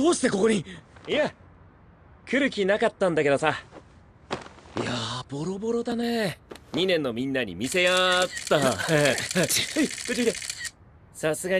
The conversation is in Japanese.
どうしてここに？いや来る気なかったんだけどさ。いやーボロボロだね。2年のみんなに見せやーった さすがに。